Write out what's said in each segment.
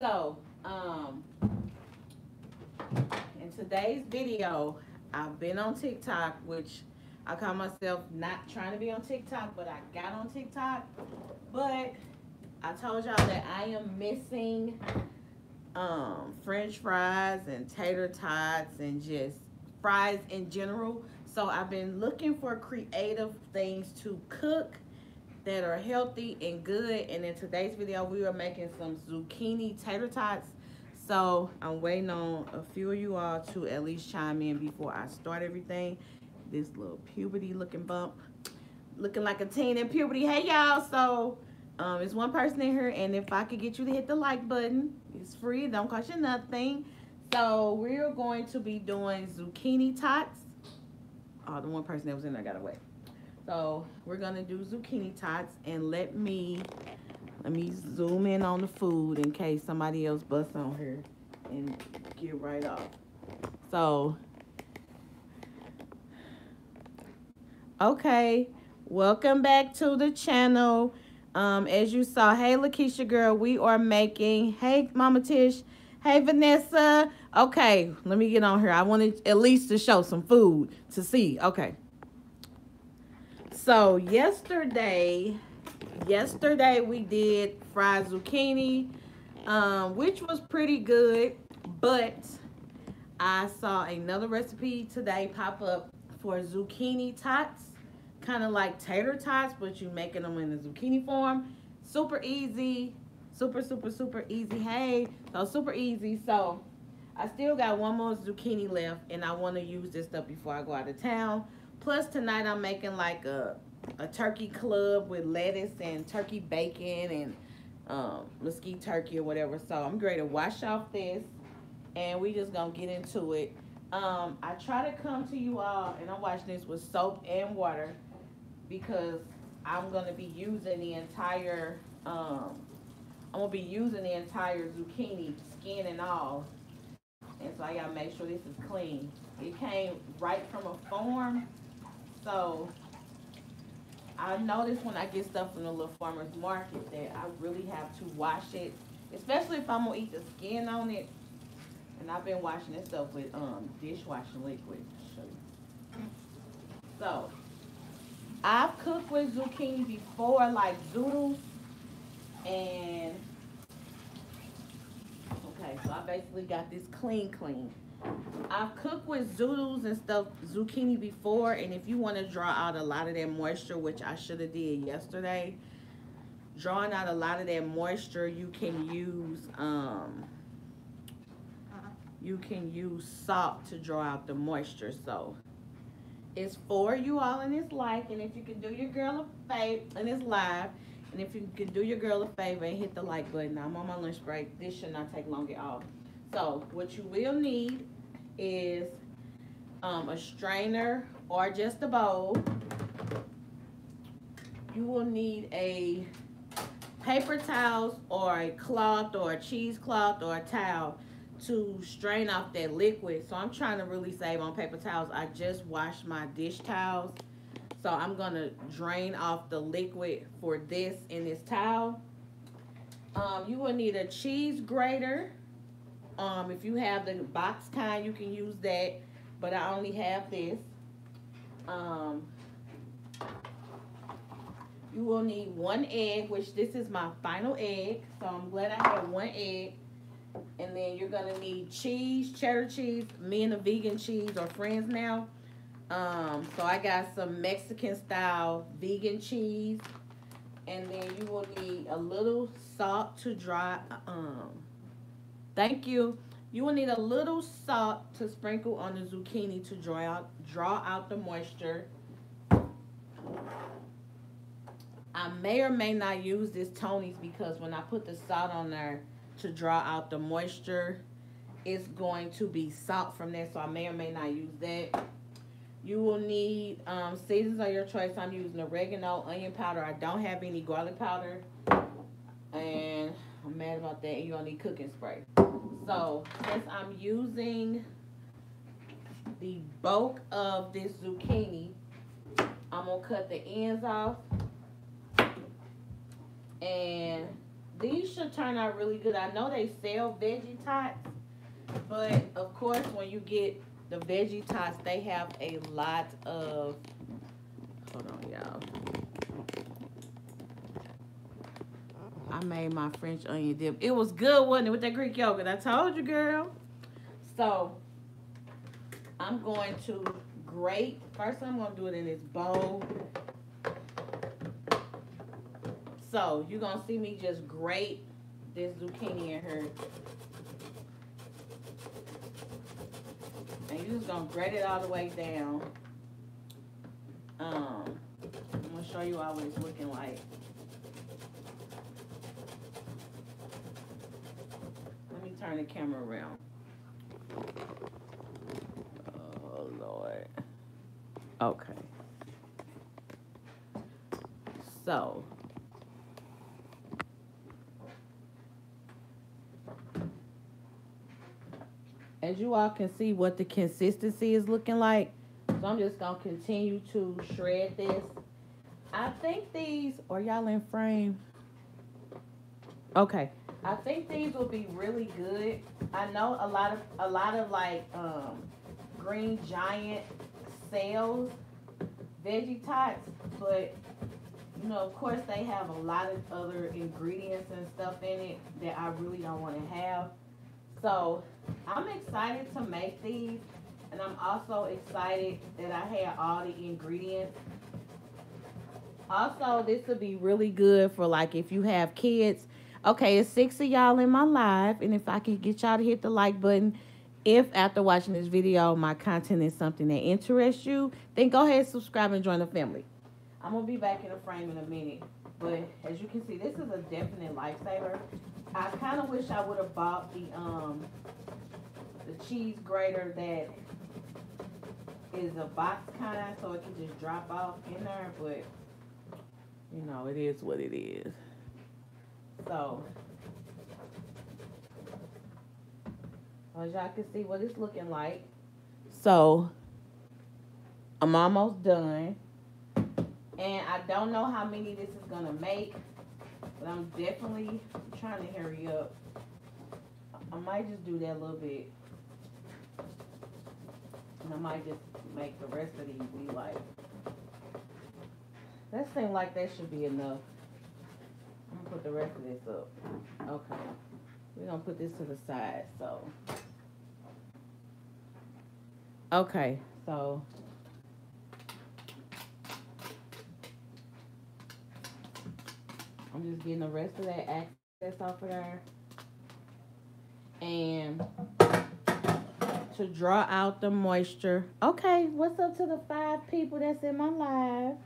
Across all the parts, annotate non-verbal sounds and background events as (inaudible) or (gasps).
So, um, in today's video, I've been on TikTok, which I call myself not trying to be on TikTok, but I got on TikTok. But I told y'all that I am missing um, French fries and tater tots and just fries in general. So I've been looking for creative things to cook that are healthy and good. And in today's video, we are making some zucchini tater tots. So I'm waiting on a few of you all to at least chime in before I start everything. This little puberty looking bump, looking like a teen in puberty. Hey y'all, so um, it's one person in here and if I could get you to hit the like button, it's free, don't cost you nothing. So we're going to be doing zucchini tots. Oh, the one person that was in there got away. So we're gonna do zucchini tots and let me let me zoom in on the food in case somebody else busts on here and get right off. So okay, welcome back to the channel. Um, as you saw, hey Lakeisha girl, we are making hey Mama Tish, hey Vanessa. Okay, let me get on here. I wanted at least to show some food to see. Okay. So yesterday, yesterday we did fried zucchini, um, which was pretty good. But I saw another recipe today pop up for zucchini tots, kind of like tater tots, but you making them in the zucchini form. Super easy, super super super easy. Hey, so super easy. So I still got one more zucchini left, and I want to use this stuff before I go out of town. Plus tonight I'm making like a, a turkey club with lettuce and turkey bacon and um, mesquite turkey or whatever. So I'm ready to wash off this and we just gonna get into it. Um, I try to come to you all and I'm washing this with soap and water because I'm gonna be using the entire, um, I'm gonna be using the entire zucchini skin and all. And so I gotta make sure this is clean. It came right from a farm so I notice when I get stuff from the little farmer's market that I really have to wash it, especially if I'm gonna eat the skin on it. And I've been washing this stuff with um, dishwashing liquid. So I've cooked with zucchini before, like zoodles, and okay, so I basically got this clean, clean. I've cooked with zoodles and stuff, zucchini before, and if you want to draw out a lot of that moisture, which I should have did yesterday, drawing out a lot of that moisture, you can use, um, you can use salt to draw out the moisture, so. It's for you all in this life, and if you can do your girl a favor, and it's live, and if you can do your girl a favor and hit the like button, I'm on my lunch break, this should not take long at all. So what you will need is um, a strainer or just a bowl. You will need a paper towels or a cloth or a cheesecloth or a towel to strain off that liquid. So I'm trying to really save on paper towels. I just washed my dish towels. So I'm going to drain off the liquid for this in this towel. Um, you will need a cheese grater um, if you have the box kind, you can use that. But I only have this. Um, you will need one egg, which this is my final egg. So I'm glad I have one egg. And then you're going to need cheese, cheddar cheese. Me and the vegan cheese are friends now. Um, so I got some Mexican style vegan cheese. And then you will need a little salt to dry. Um, Thank you. You will need a little salt to sprinkle on the zucchini to draw out, draw out the moisture. I may or may not use this Tony's because when I put the salt on there to draw out the moisture, it's going to be salt from there. So I may or may not use that. You will need um, seasons of your choice. I'm using oregano, onion powder. I don't have any garlic powder. And I'm mad about that. And You're going to need cooking spray. So since I'm using the bulk of this zucchini, I'm gonna cut the ends off. And these should turn out really good. I know they sell veggie tots, but of course, when you get the veggie tots, they have a lot of. Hold on, y'all. I made my French onion dip. It was good, wasn't it, with that Greek yogurt? I told you, girl. So, I'm going to grate. First, I'm going to do it in this bowl. So, you're going to see me just grate this zucchini in here. And you're just going to grate it all the way down. Um, I'm going to show you what it's looking like. Let me turn the camera around. Oh, Lord. Okay. So, as you all can see what the consistency is looking like. So I'm just going to continue to shred this. I think these, are y'all in frame? Okay. I think these will be really good. I know a lot of, a lot of like, um, Green Giant sales veggie tots, but you know, of course they have a lot of other ingredients and stuff in it that I really don't want to have. So I'm excited to make these and I'm also excited that I had all the ingredients. Also, this would be really good for like if you have kids. Okay, it's six of y'all in my live, and if I can get y'all to hit the like button, if after watching this video my content is something that interests you, then go ahead, and subscribe, and join the family. I'm to be back in the frame in a minute. But as you can see, this is a definite lifesaver. I kind of wish I would have bought the um the cheese grater that is a box kind so it can just drop off in there. But, you know, it is what it is. So, as y'all can see what it's looking like. So, I'm almost done. And I don't know how many this is going to make. But I'm definitely trying to hurry up. I might just do that a little bit. And I might just make the rest of these be like. That seems like that should be enough. I'm gonna put the rest of this up. Okay. We're gonna put this to the side, so. Okay, so. I'm just getting the rest of that excess off of there. And to draw out the moisture. Okay, what's up to the five people that's in my live?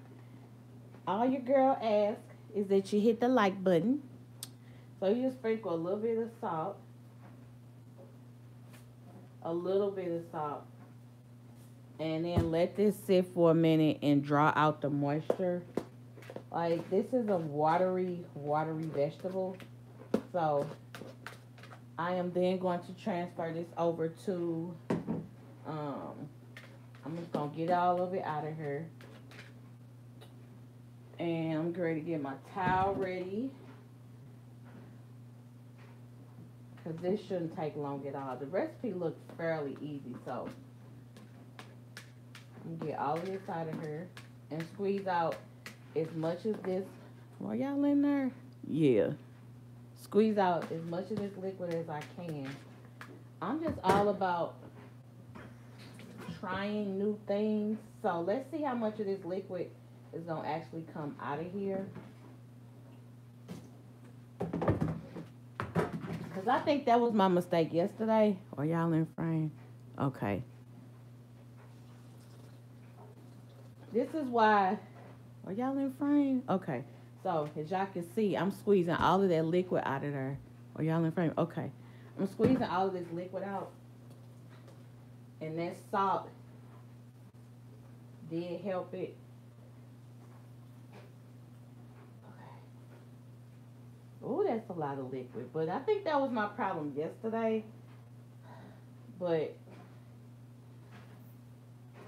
All your girl ask is that you hit the like button. So you sprinkle a little bit of salt. A little bit of salt. And then let this sit for a minute and draw out the moisture. Like this is a watery, watery vegetable. So I am then going to transfer this over to, um, I'm just going to get all of it out of here. And I'm ready to get my towel ready. Because this shouldn't take long at all. The recipe looks fairly easy, so. get all of this out of here. And squeeze out as much of this. Are y'all in there? Yeah. Squeeze out as much of this liquid as I can. I'm just all about trying new things. So let's see how much of this liquid is going to actually come out of here. Because I think that was my mistake yesterday. Are y'all in frame? Okay. This is why are y'all in frame? Okay. So as y'all can see, I'm squeezing all of that liquid out of there. Are y'all in frame? Okay. I'm squeezing all of this liquid out. And that salt did help it. Okay. Oh, that's a lot of liquid. But I think that was my problem yesterday. But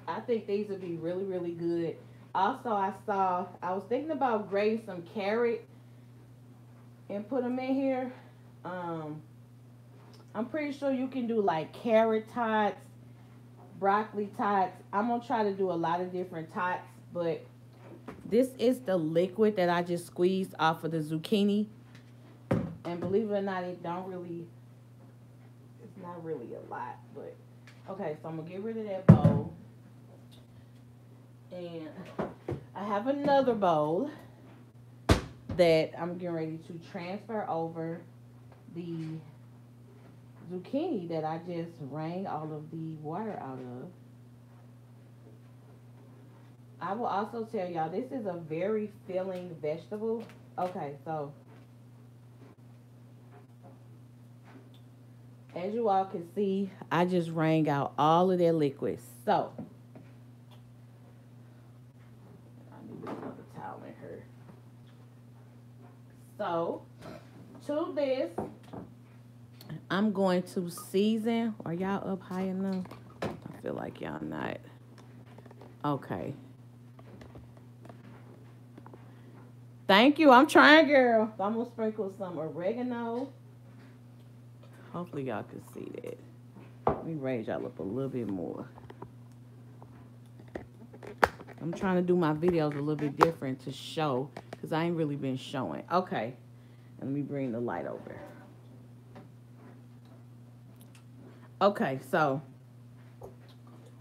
I think these would be really, really good also, I saw, I was thinking about grating some carrot and put them in here. Um, I'm pretty sure you can do like carrot tots, broccoli tots. I'm going to try to do a lot of different tots, but this is the liquid that I just squeezed off of the zucchini. And believe it or not, it don't really, it's not really a lot, but okay, so I'm to get rid of that bowl. And I have another bowl that I'm getting ready to transfer over the zucchini that I just wrung all of the water out of. I will also tell y'all this is a very filling vegetable. Okay, so as you all can see, I just wrung out all of that liquid. So I need another towel in here. So to this, I'm going to season. Are y'all up high enough? I feel like y'all not. Okay. Thank you. I'm trying, girl. I'm gonna sprinkle some oregano. Hopefully y'all can see that. Let me raise y'all up a little bit more. I'm trying to do my videos a little bit different to show because I ain't really been showing. Okay. Let me bring the light over. Okay, so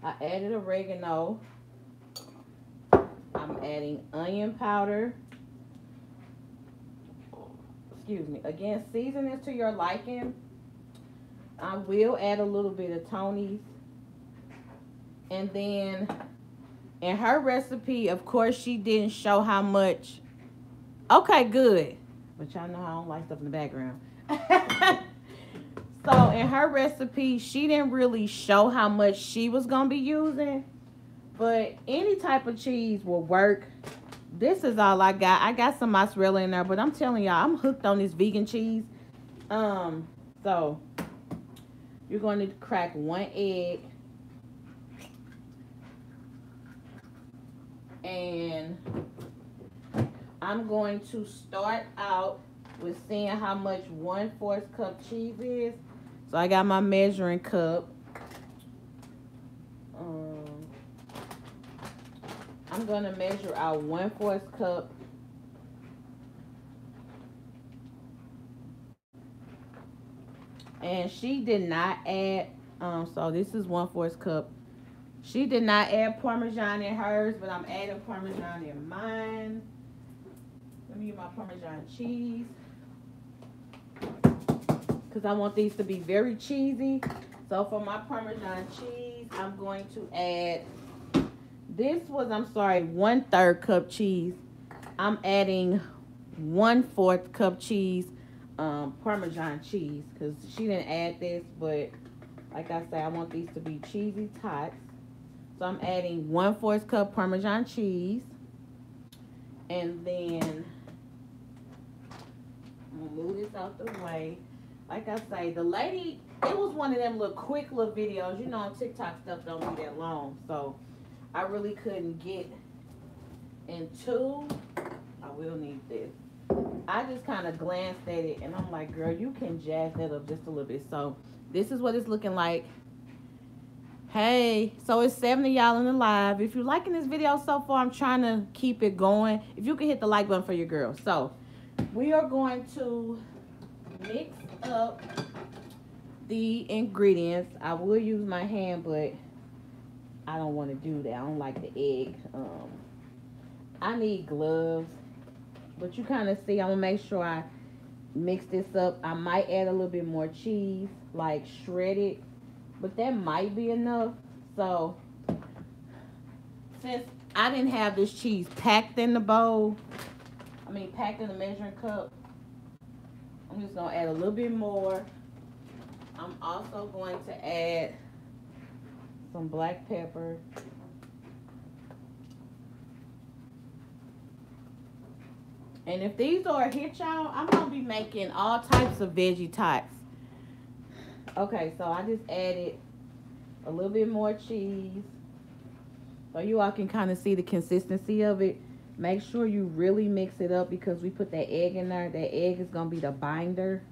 I added oregano. I'm adding onion powder excuse me, again, season this to your liking. I will add a little bit of Tony's. And then in her recipe, of course, she didn't show how much. Okay, good. But y'all know I don't like stuff in the background. (laughs) so in her recipe, she didn't really show how much she was going to be using. But any type of cheese will work this is all I got. I got some mozzarella in there, but I'm telling y'all, I'm hooked on this vegan cheese. Um, so you're going to crack one egg. And I'm going to start out with seeing how much one fourth cup cheese is. So I got my measuring cup. Um, I'm going to measure out one fourth cup and she did not add um so this is one fourth cup. She did not add parmesan in hers but i'm adding parmesan in mine. Let me get my parmesan cheese. Because i want these to be very cheesy. So for my parmesan cheese i'm going to add this was, I'm sorry, one third cup cheese. I'm adding one fourth cup cheese, um, Parmesan cheese, because she didn't add this, but like I said, I want these to be cheesy tots. So I'm adding one fourth cup Parmesan cheese. And then I'm gonna move this out the way. Like I say, the lady, it was one of them little quick little videos. You know, on TikTok stuff don't be that long. So I really couldn't get into. I will need this. I just kind of glanced at it and I'm like, girl, you can jazz that up just a little bit. So this is what it's looking like. Hey, so it's 70 y'all in the live. If you're liking this video so far, I'm trying to keep it going. If you can hit the like button for your girl. So we are going to mix up the ingredients. I will use my hand, but I don't want to do that. I don't like the egg. Um, I need gloves. But you kind of see, I'm going to make sure I mix this up. I might add a little bit more cheese, like shredded. But that might be enough. So, since I didn't have this cheese packed in the bowl, I mean packed in the measuring cup, I'm just going to add a little bit more. I'm also going to add some black pepper. And if these are a hit, y'all, I'm going to be making all types of veggie tots. Okay, so I just added a little bit more cheese. So you all can kind of see the consistency of it. Make sure you really mix it up because we put that egg in there. That egg is going to be the binder.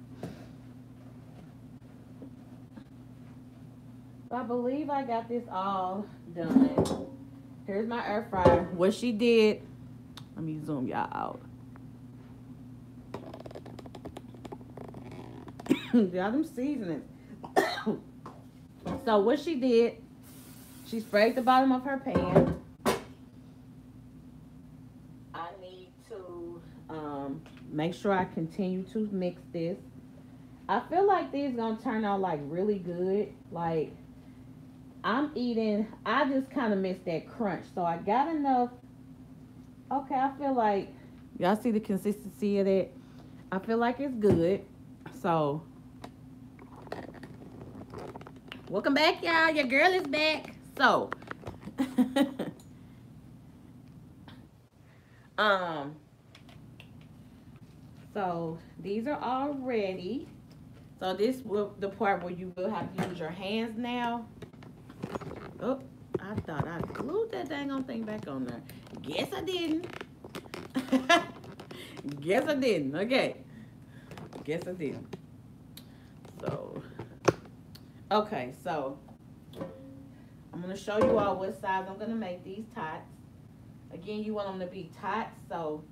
So I believe I got this all done. Here's my air fryer. What she did, let me zoom y'all out. (coughs) y'all them seasonings. (coughs) so what she did, she sprayed the bottom of her pan. I need to um, make sure I continue to mix this. I feel like these gonna turn out like really good. Like I'm eating, I just kind of missed that crunch. So I got enough. Okay, I feel like, y'all see the consistency of that? I feel like it's good. So, welcome back, y'all. Your girl is back. So, (laughs) um, so these are all ready. So this will the part where you will have to use your hands now. Oh, I thought I glued that dang on thing back on there. Guess I didn't. (laughs) Guess I didn't. Okay. Guess I didn't. So, okay, so I'm going to show you all what size I'm going to make these tots. Again, you want them to be tots, so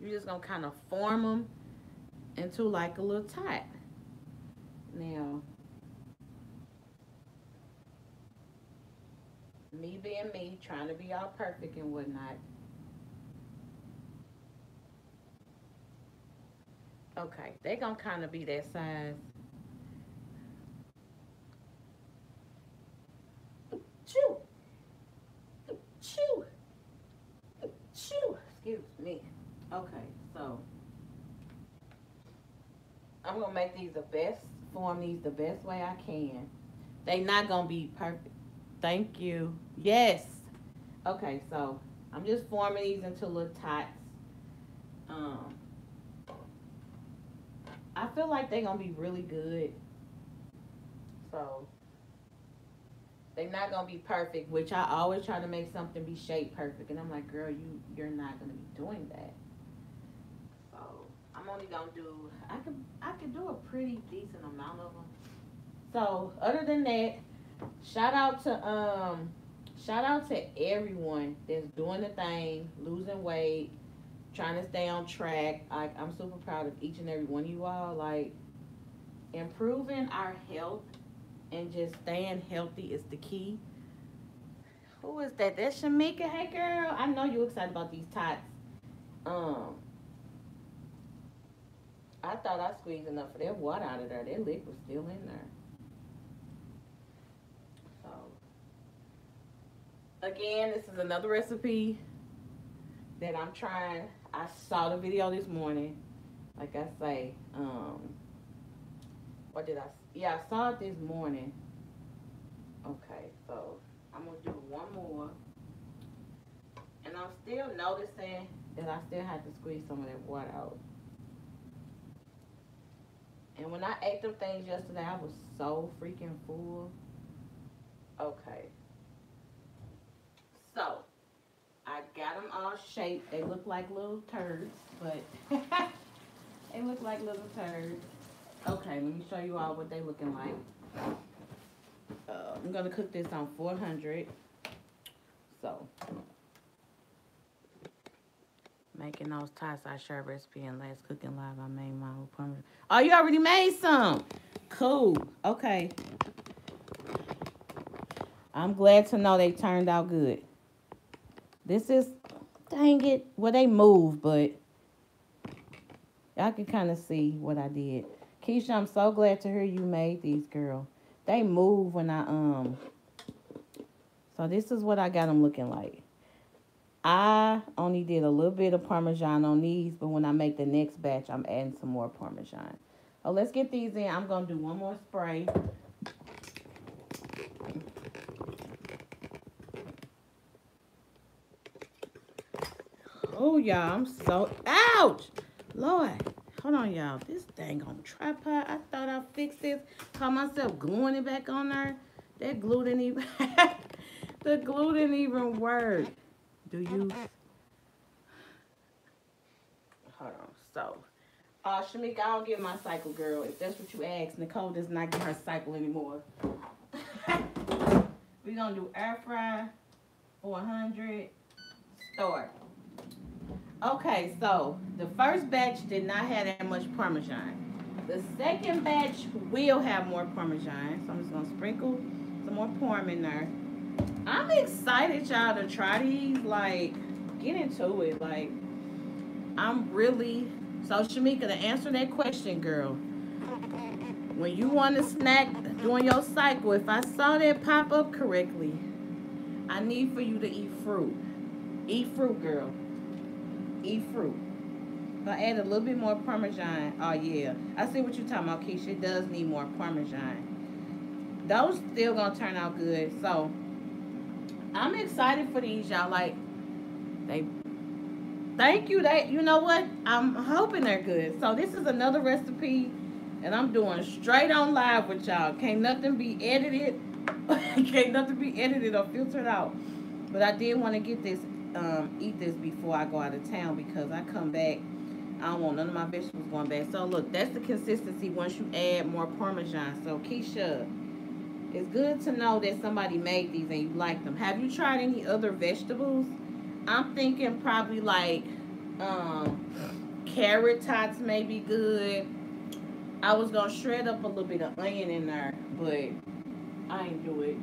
you're just going to kind of form them into like a little tot. Now, me being me, trying to be all perfect and whatnot. Okay, they gonna kind of be that size. Chew. Chew. Chew. Excuse me. Okay, so I'm gonna make these the best, form these the best way I can. They not gonna be perfect. Thank you. Yes. Okay, so I'm just forming these into little tots. Um, I feel like they're gonna be really good. So they're not gonna be perfect, which I always try to make something be shaped perfect, and I'm like, girl, you you're not gonna be doing that. So I'm only gonna do. I can I can do a pretty decent amount of them. So other than that, shout out to um shout out to everyone that's doing the thing, losing weight, trying to stay on track. Like I'm super proud of each and every one of you all. Like improving our health and just staying healthy is the key. Who is that? That's Shamika. Hey girl. I know you're excited about these tots. Um I thought I squeezed enough of that water out of there. That liquid's still in there. So, again, this is another recipe that I'm trying. I saw the video this morning. Like I say, um, what did I, yeah, I saw it this morning. Okay, so I'm gonna do one more. And I'm still noticing that I still have to squeeze some of that water out. And when I ate them things yesterday, I was so freaking full. Okay. So, I got them all shaped. They look like little turds, but (laughs) they look like little turds. Okay, let me show you all what they looking like. Uh, I'm gonna cook this on 400. So, making those tots I share recipe and last cooking live. I made my own. Oh, you already made some. Cool. Okay. I'm glad to know they turned out good. This is, dang it, well, they move, but y'all can kind of see what I did. Keisha, I'm so glad to hear you made these, girl. They move when I, um, so this is what I got them looking like. I only did a little bit of Parmesan on these, but when I make the next batch, I'm adding some more Parmesan. Oh, let's get these in. I'm going to do one more spray. Oh, y'all, I'm so, ouch! Lord, hold on, y'all. This dang on tripod, I thought I fixed this. Call myself gluing it back on there. That glue didn't even, (laughs) the glue didn't even work. do you? Hold on. So, uh, Shamika, I don't get my cycle, girl. If that's what you ask, Nicole does not get her cycle anymore. (laughs) We're gonna do air fry, 400, start. Okay, so the first batch did not have that much Parmesan. The second batch will have more Parmesan. So I'm just gonna sprinkle some more Parm in there. I'm excited, y'all, to try these. Like, get into it. Like, I'm really so Shamika to answer that question, girl. When you want to snack during your cycle, if I saw that pop up correctly, I need for you to eat fruit. Eat fruit, girl. Eat fruit. I add a little bit more Parmesan. Oh, yeah. I see what you're talking about, Keisha. It does need more Parmesan. Those still going to turn out good. So, I'm excited for these, y'all. Like, they... Thank you. They, you know what? I'm hoping they're good. So, this is another recipe. And I'm doing straight on live with y'all. Can't nothing be edited. (laughs) Can't nothing be edited or filtered out. But I did want to get this, um, eat this before I go out of town because I come back I don't want none of my vegetables going bad. So look, that's the consistency once you add more Parmesan. So Keisha, it's good to know that somebody made these and you like them. Have you tried any other vegetables? I'm thinking probably like um, carrot tots may be good. I was going to shred up a little bit of onion in there, but I ain't do it.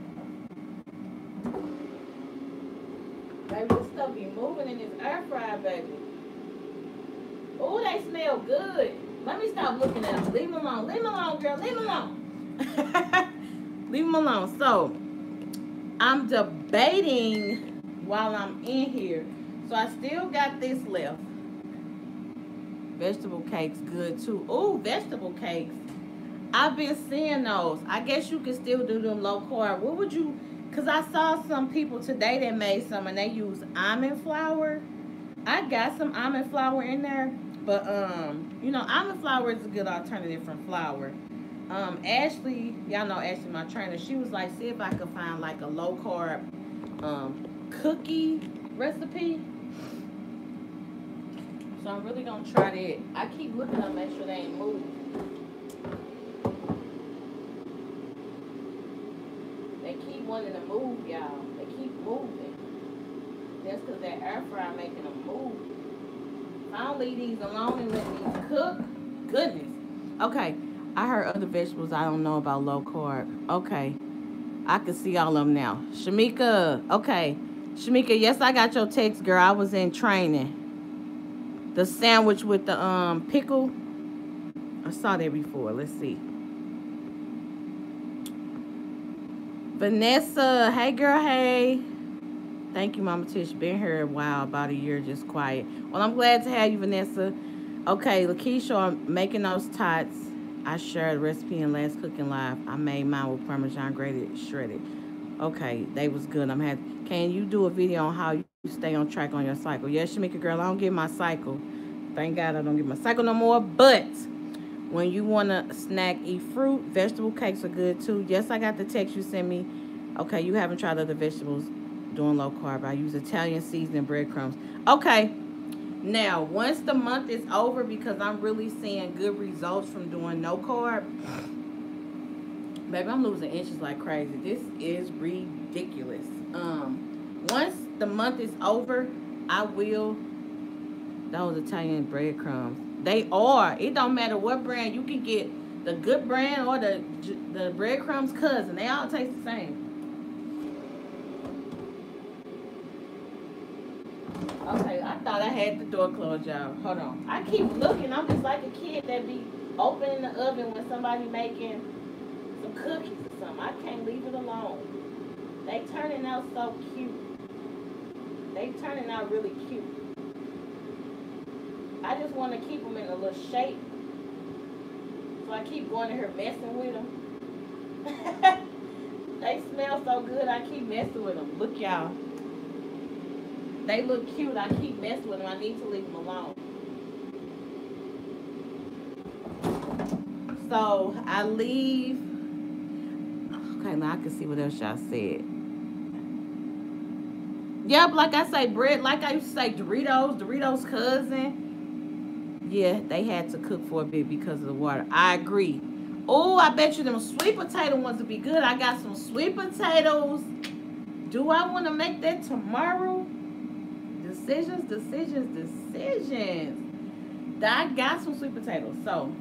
Baby, this stuff be moving in this air fryer, baby. Oh, they smell good. Let me stop looking at them. Leave them alone. Leave them alone, girl. Leave them alone. (laughs) Leave them alone. So, I'm debating while I'm in here. So, I still got this left. Vegetable cakes, good too. Oh, vegetable cakes. I've been seeing those. I guess you can still do them low carb. What would you... Because I saw some people today that made some and they use almond flour. I got some almond flour in there. But um, you know, almond flour is a good alternative from flour. Um, Ashley, y'all know Ashley, my trainer, she was like, see if I could find like a low carb um cookie recipe. So I'm really gonna try that. I keep looking to make sure they ain't moving. They keep wanting to move, y'all. They keep moving. That's because that air fryer making them move. I don't leave these alone and let these cook. Goodness. Okay. I heard other vegetables I don't know about low carb. Okay. I can see all of them now. Shamika. Okay. Shamika, yes, I got your text, girl. I was in training. The sandwich with the um pickle. I saw that before. Let's see. Vanessa. Hey, girl. Hey. Thank you, Mama Tish. Been here a while, about a year, just quiet. Well, I'm glad to have you, Vanessa. Okay, Lakeisha, I'm making those tots. I shared a recipe in last cooking live. I made mine with Parmesan grated, shredded. Okay, they was good. I'm happy. Can you do a video on how you stay on track on your cycle? Yes, Shamika girl, I don't get my cycle. Thank God I don't get my cycle no more. But when you want to snack, eat fruit, vegetable cakes are good too. Yes, I got the text you sent me. Okay, you haven't tried other vegetables doing low carb. I use Italian seasoning breadcrumbs. Okay. Now, once the month is over, because I'm really seeing good results from doing no carb, baby, I'm losing inches like crazy. This is ridiculous. Um, once the month is over, I will, those Italian breadcrumbs, they are, it don't matter what brand, you can get the good brand or the, the breadcrumbs cousin. They all taste the same. Okay, I thought I had the door closed, y'all. Hold on. I keep looking. I'm just like a kid that be opening the oven when somebody making some cookies or something. I can't leave it alone. They turning out so cute. They turning out really cute. I just want to keep them in a little shape. So I keep going to her messing with them. (laughs) they smell so good, I keep messing with them. Look, y'all. They look cute. I keep messing with them. I need to leave them alone. So I leave. Okay, now I can see what else y'all said. Yep, like I say, bread, like I used to say, Doritos, Doritos cousin. Yeah, they had to cook for a bit because of the water. I agree. Oh, I bet you them sweet potato ones would be good. I got some sweet potatoes. Do I want to make that tomorrow? Decisions, decisions, decisions. I got some sweet potatoes. So,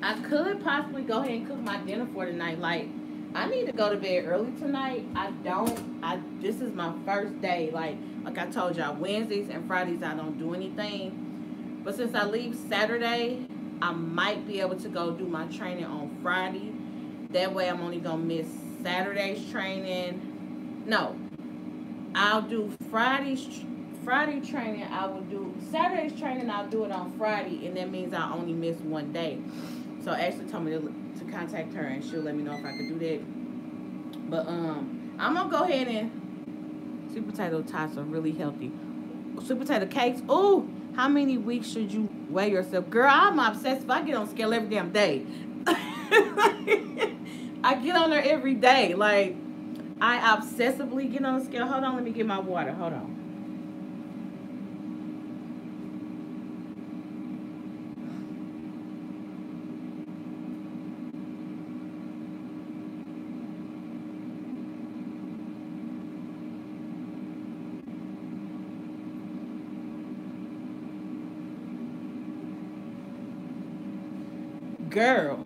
I could possibly go ahead and cook my dinner for tonight. Like, I need to go to bed early tonight. I don't. I this is my first day. Like like I told y'all, Wednesdays and Fridays I don't do anything. But since I leave Saturday, I might be able to go do my training on Friday. That way I'm only gonna miss Saturday's training. No, I'll do Friday's Friday training. I will do Saturday's training. I'll do it on Friday, and that means I only miss one day. So Ashley told me to to contact her and she'll let me know if I could do that. But um, I'm gonna go ahead and sweet potato tots are really healthy. Sweet potato cakes. Oh, how many weeks should you weigh yourself, girl? I'm obsessed. If I get on scale every damn day, (laughs) I get on there every day. Like I obsessively get on the scale. Hold on, let me get my water. Hold on. Girl,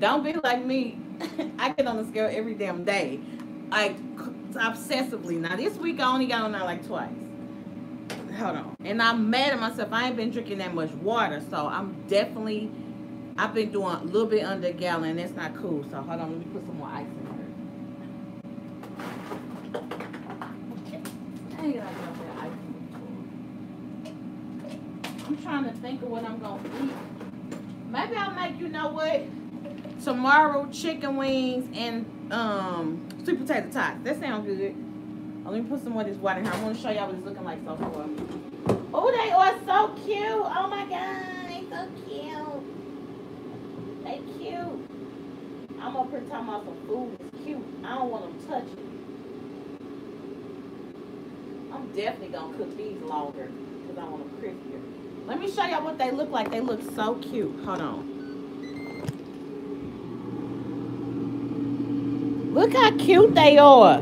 don't be like me. (laughs) I get on the scale every damn day, like obsessively. Now this week I only got on there like twice. Hold on, and I'm mad at myself. I ain't been drinking that much water, so I'm definitely. I've been doing a little bit under a gallon. That's not cool. So hold on, let me put some more ice in here. I'm trying to think of what I'm gonna eat. Maybe I'll make, you know what? Tomorrow, chicken wings and um, sweet potato tots. That sounds good. Oh, let me put some more of this water in here. I want to show y'all what it's looking like so far. Oh, they are so cute. Oh my God, so cute. They cute. I'm up here talking about some food is cute. I don't want them touching. I'm definitely going to cook these longer because I want them crispier. Let me show y'all what they look like. They look so cute. Hold on. Look how cute they are.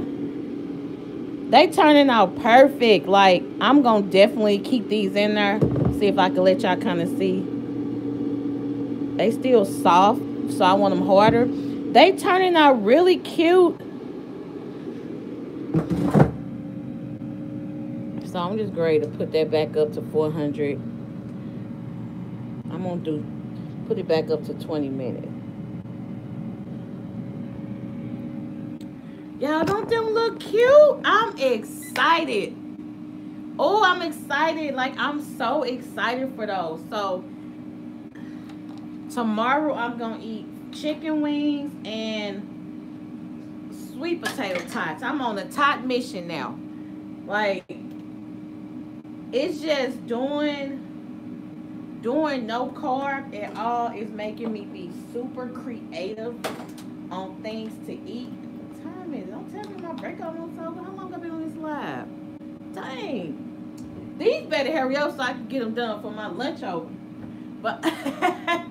They turning out perfect. Like, I'm going to definitely keep these in there. See if I can let y'all kind of see. They still soft, so I want them harder. They turning out really cute. So I'm just ready to put that back up to 400. Going to do put it back up to 20 minutes. Y'all, don't them look cute? I'm excited. Oh, I'm excited. Like, I'm so excited for those. So, tomorrow I'm going to eat chicken wings and sweet potato tots. I'm on a tot mission now. Like, it's just doing doing no carb at all is making me be super creative on things to eat. What time is? Don't tell me my break almost over. How long I been on this live? Dang. These better hurry up so I can get them done for my lunch over. But (laughs)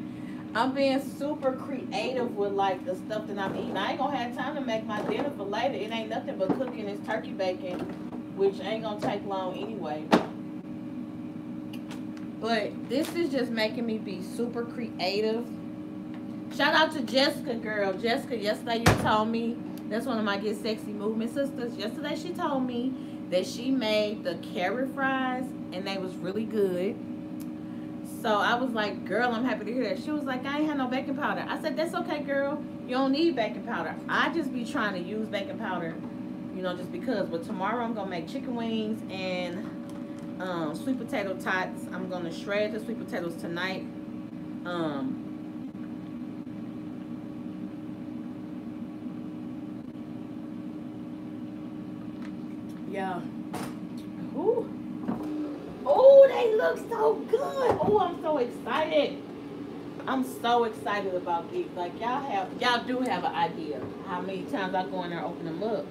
I'm being super creative with like the stuff that I'm eating. I ain't gonna have time to make my dinner for later. It ain't nothing but cooking this turkey bacon, which ain't gonna take long anyway. But this is just making me be super creative. Shout out to Jessica, girl. Jessica, yesterday you told me, that's one of my Get Sexy Movement sisters. Yesterday she told me that she made the carrot fries and they was really good. So I was like, girl, I'm happy to hear that. She was like, I ain't had no baking powder. I said, that's okay, girl. You don't need baking powder. I just be trying to use baking powder, you know, just because. But tomorrow I'm going to make chicken wings and um, sweet potato tots. I'm going to shred the sweet potatoes tonight. Um, yeah. Ooh. Oh, they look so good. Oh, I'm so excited. I'm so excited about these. Like y'all have, y'all do have an idea how many times I go in there and open them up.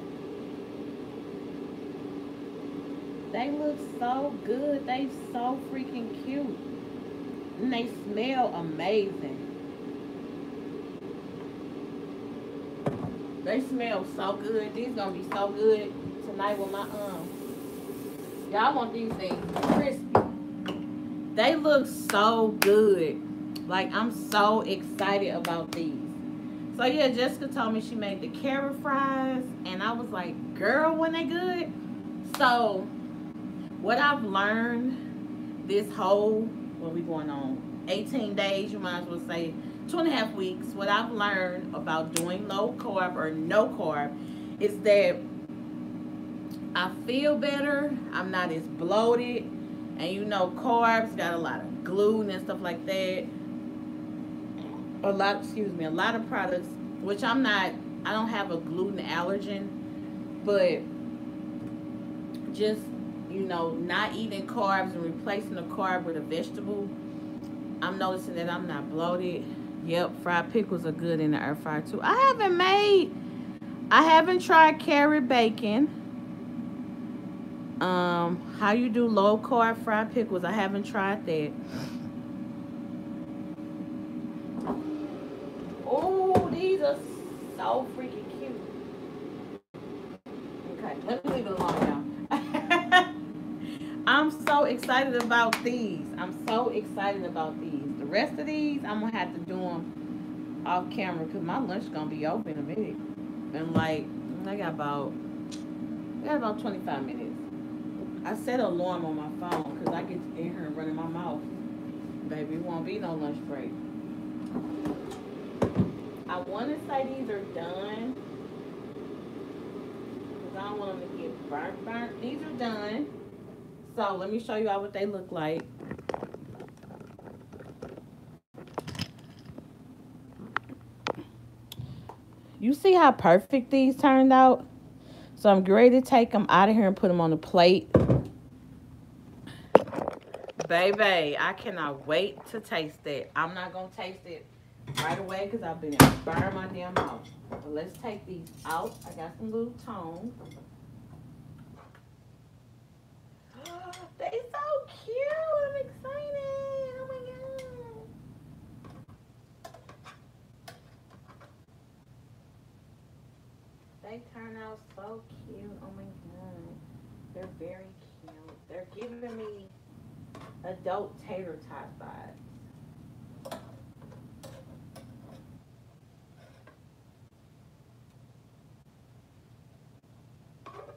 They look so good. They so freaking cute. And they smell amazing. They smell so good. These gonna be so good tonight with my um. Y'all want these things crispy. They look so good. Like I'm so excited about these. So yeah, Jessica told me she made the carrot fries, and I was like, girl, when they good. So what I've learned this whole what we going on 18 days, you might as well say two and a half weeks. What I've learned about doing low carb or no carb is that I feel better. I'm not as bloated. And you know, carbs got a lot of gluten and stuff like that a lot, excuse me, a lot of products, which I'm not, I don't have a gluten allergen, but just, you know, not eating carbs and replacing a carb with a vegetable, I'm noticing that I'm not bloated. Yep, fried pickles are good in the air fryer too. I haven't made, I haven't tried carrot bacon. Um, how you do low carb fried pickles, I haven't tried that. Oh, these are so freaking cute. Okay, let me leave it alone now. I'm so excited about these. I'm so excited about these. The rest of these, I'm gonna have to do them off camera because my lunch is gonna be open in a minute. And like, I got about, I got about 25 minutes. I set an alarm on my phone because I get in here and running my mouth. Baby, it won't be no lunch break. I want to say these are done. Because I don't want them to get burnt, burnt. These are done. So let me show you all what they look like. You see how perfect these turned out? So I'm ready to take them out of here and put them on the plate. Baby, I cannot wait to taste it. I'm not going to taste it right away because I've been burning my damn mouth. But let's take these out. I got some little tongs. (gasps) they so cute. I'm excited. Oh my god. They turn out so cute. Oh my god. They're very cute. They're giving me adult tater tot vibes.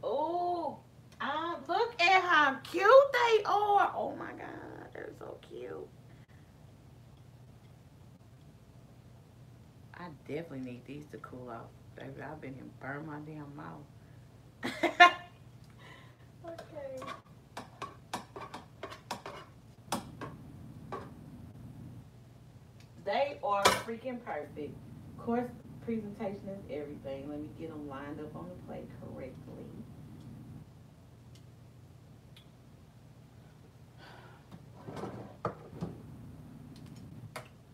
Oh, uh, look at how cute they are. Oh my God, they're so cute. I definitely need these to cool off. Baby, I've been here burn my damn mouth. okay. (laughs) They are freaking perfect. Of course, presentation is everything. Let me get them lined up on the plate correctly.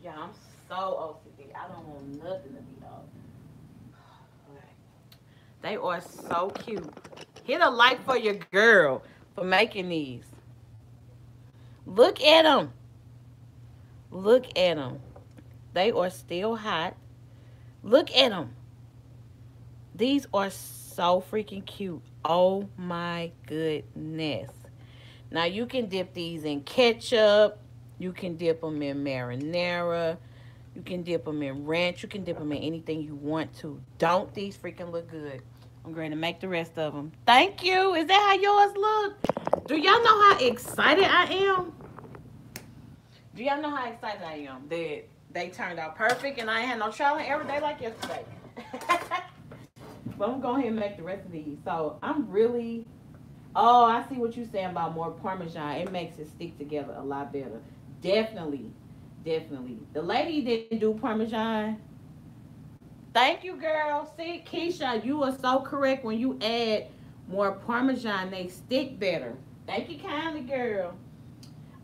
Yeah, I'm so OCD. I don't want nothing to be off. (sighs) They are so cute. Hit a like for your girl for making these. Look at them. Look at them. They are still hot. Look at them. These are so freaking cute. Oh my goodness. Now you can dip these in ketchup. You can dip them in marinara. You can dip them in ranch. You can dip them in anything you want to. Don't these freaking look good? I'm going to make the rest of them. Thank you. Is that how yours look? Do y'all know how excited I am? Do y'all know how excited I am that they turned out perfect and I had no and error day like yesterday. (laughs) but I'm going ahead and make the rest of these. So I'm really, oh, I see what you're saying about more Parmesan. It makes it stick together a lot better. Definitely, definitely. The lady didn't do Parmesan. Thank you, girl. See, Keisha, you are so correct when you add more Parmesan. They stick better. Thank you kindly, girl.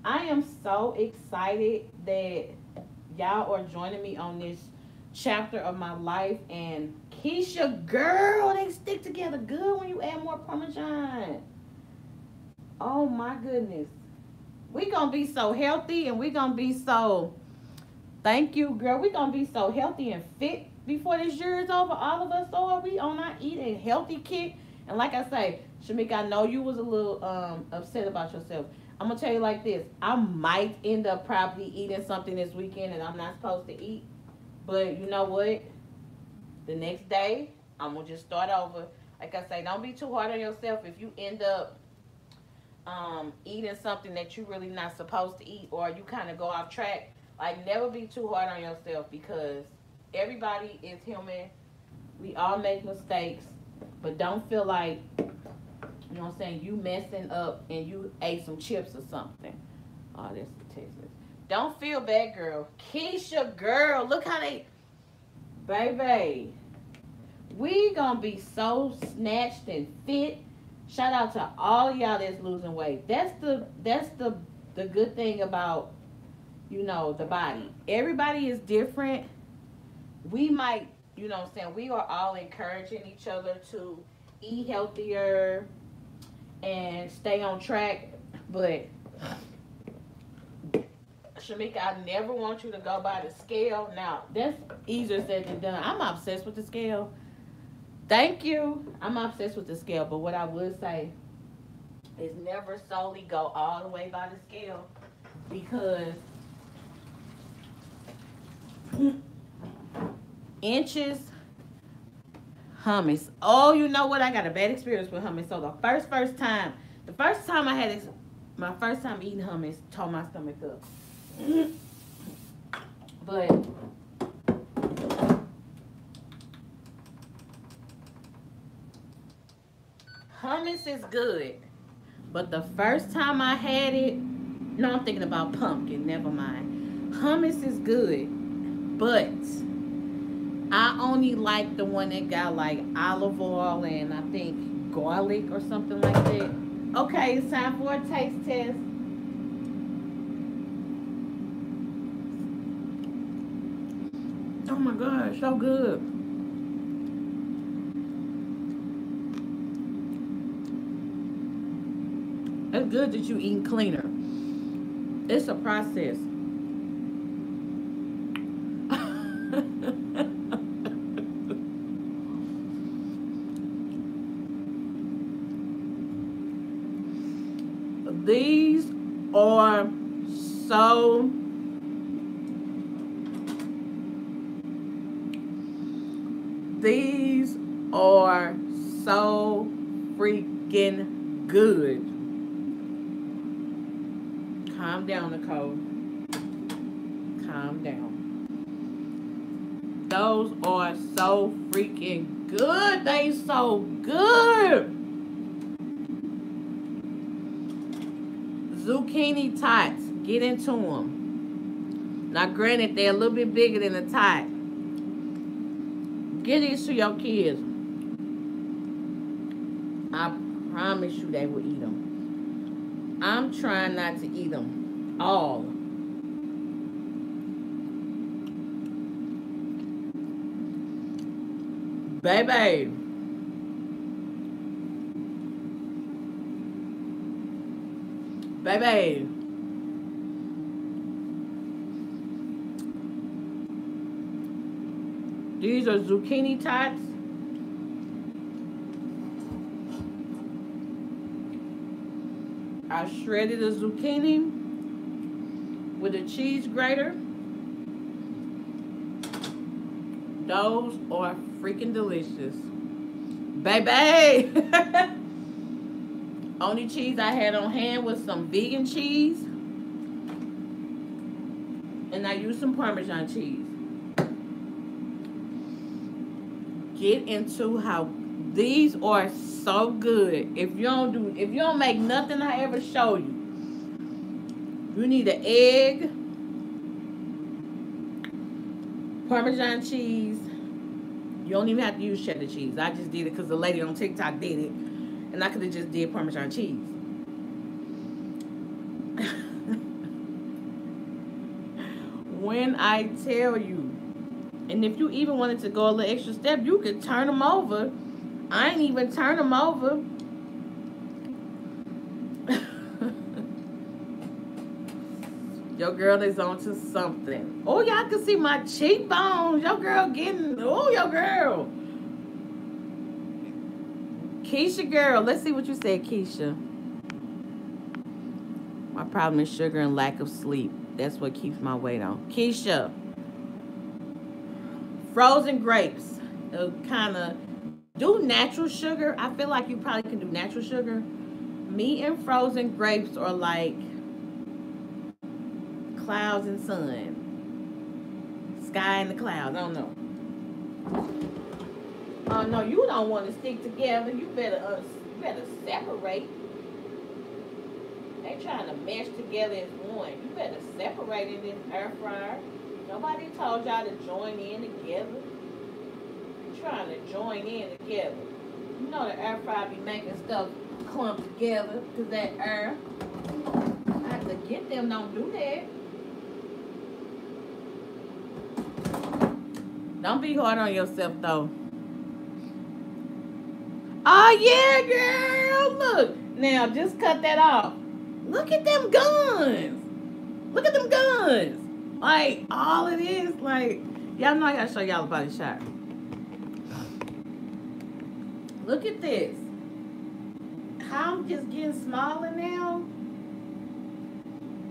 I am so excited that y'all are joining me on this chapter of my life. And Keisha, girl, they stick together good when you add more Parmesan. Oh my goodness. We gonna be so healthy and we gonna be so thank you, girl. We gonna be so healthy and fit before this year is over. All of us so are we on our eating healthy kick. And like I say, Shamika, I know you was a little um upset about yourself. I'm gonna tell you like this. I might end up probably eating something this weekend that I'm not supposed to eat. But you know what? The next day, I'm gonna just start over. Like I say, don't be too hard on yourself if you end up um, eating something that you're really not supposed to eat or you kind of go off track. Like never be too hard on yourself because everybody is human. We all make mistakes, but don't feel like you know what I'm saying, you messing up and you ate some chips or something. Oh, that's the Texas. Don't feel bad, girl. Keisha, girl, look how they, baby. We gonna be so snatched and fit. Shout out to all y'all that's losing weight. That's the that's the the good thing about you know the body. Everybody is different. We might, you know what I'm saying, we are all encouraging each other to eat healthier and stay on track, but Shamika, I never want you to go by the scale. Now, that's easier said than done. I'm obsessed with the scale. Thank you. I'm obsessed with the scale, but what I would say is never solely go all the way by the scale because (clears throat) inches hummus. Oh, you know what? I got a bad experience with hummus. So the first first time, the first time I had this, my first time eating hummus, tore my stomach up. (clears throat) but hummus is good. But the first time I had it, no, I'm thinking about pumpkin. Never mind. Hummus is good, but I only like the one that got like olive oil and I think garlic or something like that. Okay, it's time for a taste test. Oh my gosh, so good. Good that you eating cleaner. It's a process. These are so These are so freaking good. Calm down, Nicole. Calm down. Those are so freaking good. They so good. Zucchini tots. Get into them. Now, granted, they're a little bit bigger than the tot. Get these to your kids. I promise you they will eat them. I'm trying not to eat them all. Baby. Baby. These are zucchini tots. I shredded the zucchini with a cheese grater. Those are freaking delicious. Baby! (laughs) Only cheese I had on hand was some vegan cheese. And I used some Parmesan cheese. Get into how these are so good. If you don't do, if you don't make nothing I ever show you, you need an egg, Parmesan cheese. You don't even have to use cheddar cheese. I just did it because the lady on TikTok did it. And I could have just did Parmesan cheese. (laughs) when I tell you, and if you even wanted to go a little extra step, you could turn them over. I ain't even turn them over. (laughs) Your girl is onto something. Oh, y'all can see my cheekbones. Your girl getting, oh, your girl. Keisha girl, let's see what you said, Keisha. My problem is sugar and lack of sleep. That's what keeps my weight on. Keisha. Frozen grapes. Kind of do natural sugar. I feel like you probably can do natural sugar. Me and frozen grapes are like clouds and sun. Sky and the clouds. I don't know. Oh no, you don't want to stick together. You better uh, you better separate. They trying to mesh together as one. You better separate in this air fryer. Nobody told y'all to join in together. you trying to join in together. You know the air fryer be making stuff clump together because that air. I have to get them don't do that. Don't be hard on yourself though. Oh yeah, girl. Look. Now just cut that off. Look at them guns. Look at them guns. Like all it is, like y'all know I gotta show y'all a body shot. Look at this. How I'm just getting smaller now.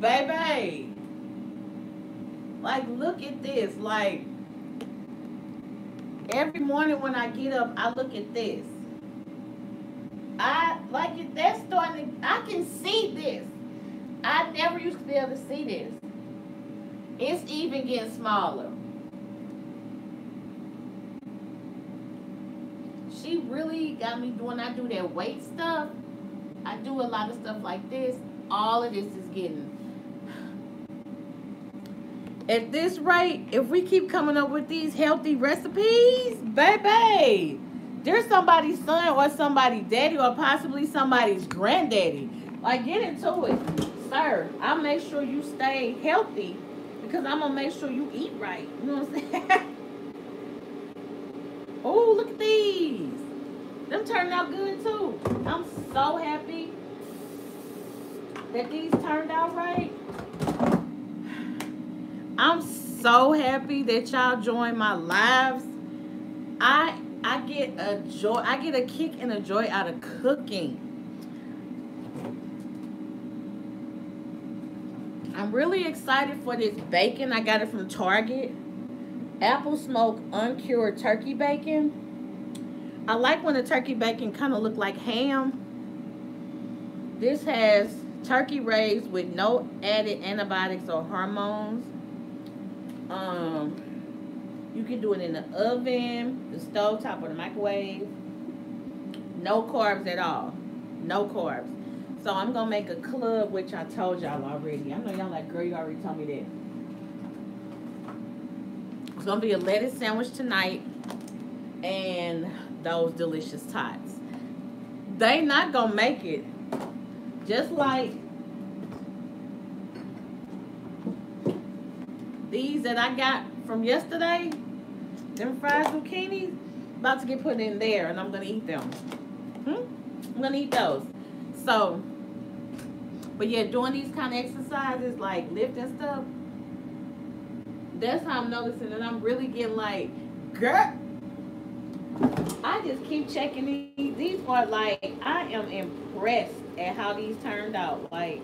Baby. Like look at this. Like every morning when I get up, I look at this. I like it. That's starting. To, I can see this. I never used to be able to see this. It's even getting smaller. She really got me doing. I do that weight stuff. I do a lot of stuff like this. All of this is getting. At this rate, if we keep coming up with these healthy recipes, baby, there's somebody's son or somebody's daddy or possibly somebody's granddaddy. Like, get into it. Sir, I'll make sure you stay healthy because I'm to make sure you eat right. You know what I'm saying? (laughs) oh, look at these. Them turned out good too. I'm so happy that these turned out right. I'm so happy that y'all joined my lives. I I get a joy, I get a kick and a joy out of cooking. I'm really excited for this bacon. I got it from Target. Apple smoke uncured turkey bacon. I like when the turkey bacon kind of look like ham. This has turkey raised with no added antibiotics or hormones. Um, you can do it in the oven, the stove top, or the microwave. No carbs at all. No carbs. So I'm to make a club, which I told y'all already. I know y'all like, girl, you already told me that. It's to be a lettuce sandwich tonight and those delicious tots. They not to make it. Just like these that I got from yesterday, them fried zucchini, about to get put in there, and I'm gonna eat them. Hmm? I'm gonna eat those. So, but yeah, doing these kind of exercises like lifting stuff, that's how I'm noticing that I'm really getting like, girl. I just keep checking these. These are like, I am impressed at how these turned out. Like,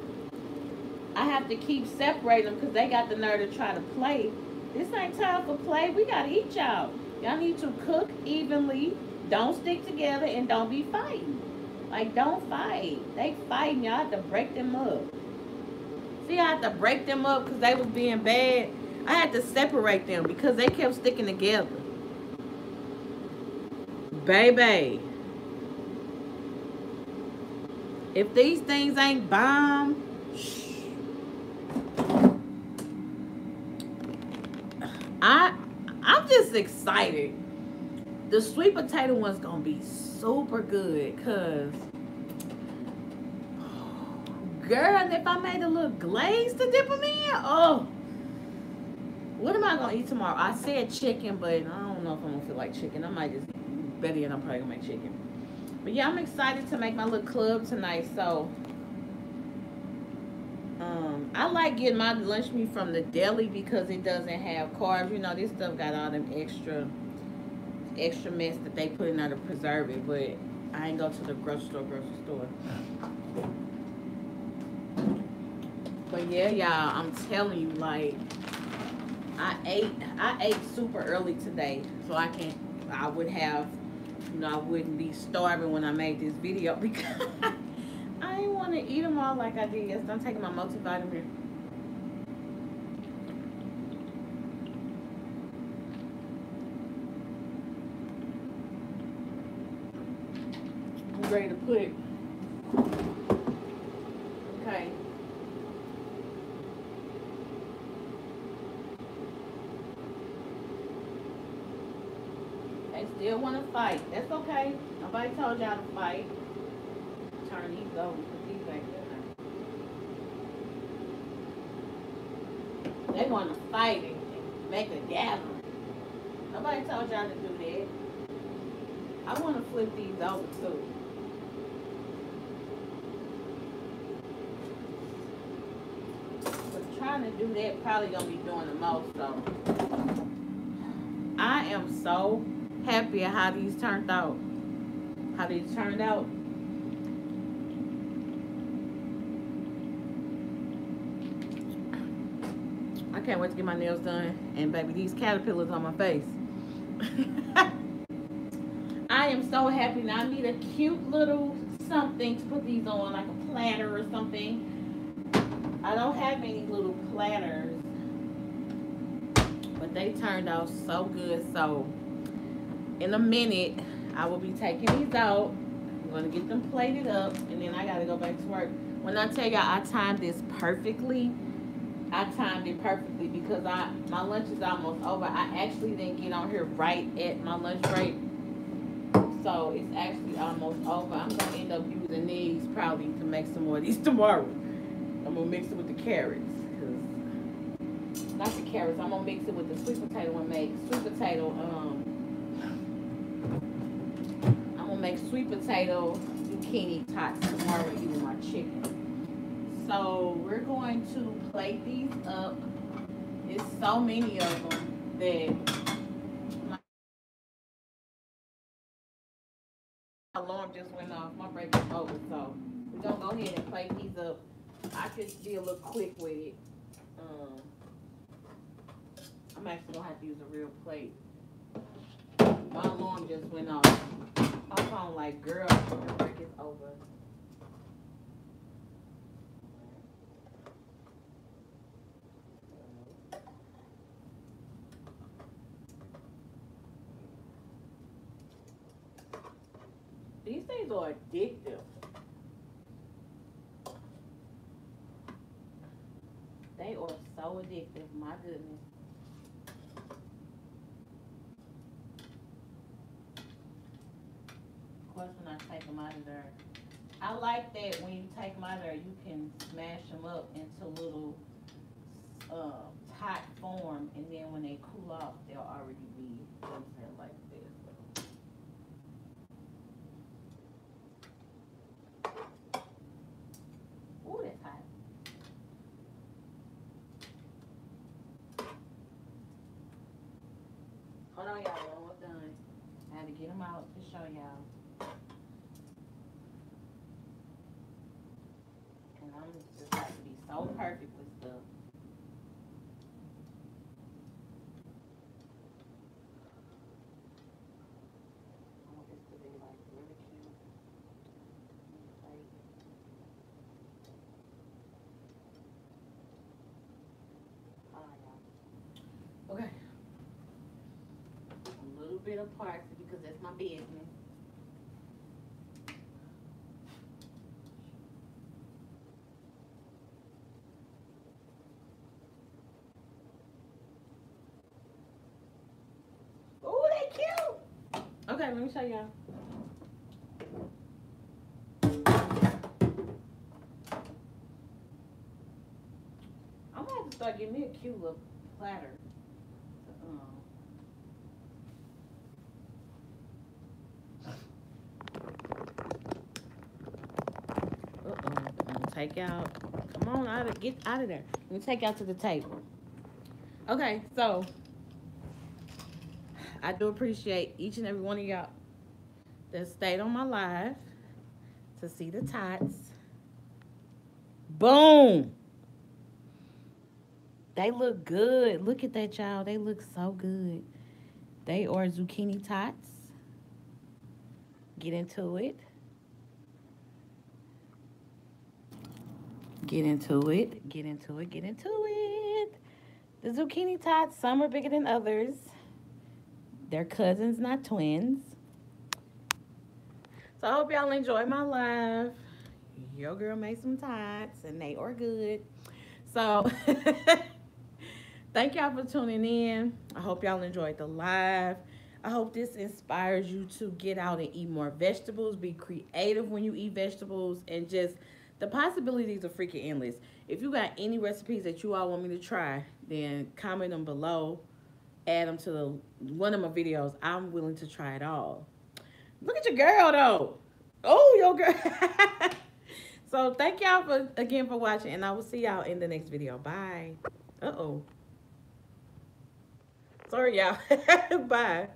I have to keep separating them because they got the nerve to try to play this ain't time for play. We gotta eat y'all. Y'all need to cook evenly. Don't stick together and don't be fighting. Like, don't fight. They fighting. Y'all have to break them up. See, I had to break them up because they was being bad. I had to separate them because they kept sticking together. Baby. If these things ain't bomb, I I'm just excited. The sweet potato one's gonna be super good cause girl, if I made a little glaze to dip them in, oh what am I gonna eat tomorrow? I said chicken, but I don't know if I'm gonna feel like chicken. I might just Betty and I'm probably gonna make chicken. But yeah, I'm excited to make my little club tonight. So Um, I like getting my lunch meat from the deli because it doesn't have carbs. You know, this stuff got all them extra extra mess that they put in there to preserve it, but I ain't go to the grocery store, grocery store. But yeah, y'all, I'm telling you, like, I ate, I ate super early today, so I can't, I would have, you know, I wouldn't be starving when I made this video (laughs) because I didn't want to eat them all like I did yesterday. I'm taking my multivitamin. Ready to put. Okay. They still want to fight. That's okay. Nobody told y'all to fight. Turn these over. Put these back there. They want to fight and, and make a gathering. Nobody told y'all to do that. I want to flip these over too. But trying to do that probably gonna be doing the most though. I am so happy at how these turned out. How these turned out. I can't wait to get my nails done. And baby, these caterpillars on my face. (laughs) I am so happy now. I need a cute little something to put these on, like a platter or something. I don't have any little platters. But they turned out so good. So in a minute, I will be taking these out. I'm gonna get them plated up and then I gotta go back to work. When I tell y'all I timed this perfectly, I timed it perfectly because I my lunch is almost over. I actually didn't get on here right at my lunch break. So it's actually almost over. I'm gonna end up using these probably to make some more of these (laughs) tomorrow. Gonna mix it with the carrots. Not the carrots, I'm gonna mix it with the sweet potato and make sweet potato, um I'm gonna make sweet potato zucchini tots tomorrow eating my chicken. So we're going to plate these up. It's so many of them that my alarm just went off. My break is over, so we're gonna go ahead and plate these up. I could be a little quick with it. Um, I'm actually gonna have to use a real plate. My alarm just went off. My phone like, girl, the break is over. These things are addictive. They are so addictive, my goodness. Of course, when I take them out of there, I like that when you take them out of there, you can smash them up into little uh, tight form, and then when they cool off, they'll already be like this. Ooh, that's hot. Hold on, y'all. We're almost done. I had to get them out to show y'all. And I'm just have to be so perfect with stuff. I want this to be like really cute. Like, ah, hold on, y'all. Okay. A little bit of parsley because that's my business. Ooh, they cute. Let me show y'all. I'm gonna have to start getting me a cute little platter. Take out, come Come on, out of get out of there. Let me take out to the table. Okay, so I do appreciate each and every one of y'all that stayed on my live to see the tots. Boom. They look good. Look at that, y'all. They look so good. They are zucchini tots. Get into it. Get into it. Get into it. Get into it. The zucchini tots, some are bigger than others. They're cousins, not twins. So I hope y'all enjoy my live. Your girl made some tots and they are good. So (laughs) thank y'all for tuning in. I hope y'all enjoyed the live. I hope this inspires you to get out and eat more vegetables. Be creative when you eat vegetables and just the possibilities are freaking endless. If you got any recipes that you all want me to try, then comment them below. Add them to the one of my videos. I'm willing to try it all. Look at your girl though. Oh, your girl. (laughs) so thank y'all for again for watching, and I will see y'all in the next video. Bye. Uh oh. Sorry, y'all. (laughs) Bye.